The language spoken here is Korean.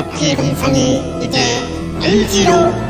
하필 홍성이 이제 LG로